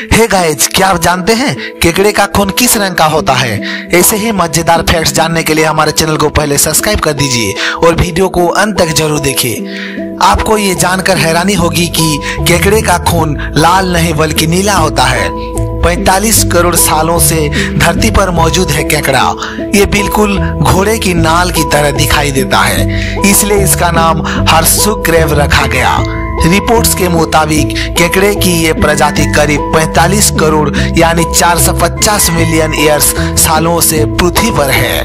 Hey guys क्या आप जानते हैं केकड़े का खून किस रंग का होता है? ऐसे ही मज़ेदार फैक्ट्स जानने के लिए हमारे चैनल को पहले सब्सक्राइब कर दीजिए और वीडियो को अंत तक ज़रूर देखिए। आपको ये जानकर हैरानी होगी कि केकड़े का खून लाल नहीं बल्कि नीला होता है। 45 करोड़ सालों से धरती पर मौजूद है केकड़ा। ये बिल्कुल घोड़े की नाल की तरह दिखाई देता है। इसलिए इसका नाम हर्सुक्रेव रखा गया। रिपोर्ट्स के मुताबिक, केकड़े की ये प्रजाति करीब 45 करोड़, यानी 450 मिलियन ईयर्स सालों से पृथ्वी पर है।